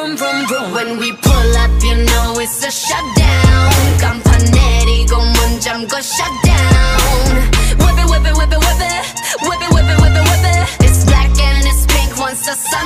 When we pull up, you know it's a shutdown. 간판내리 go, shut down. Whip it, whip it, whip it, whip it, whip it, whip it, whip it, whip it. It's black and it's pink once the sun.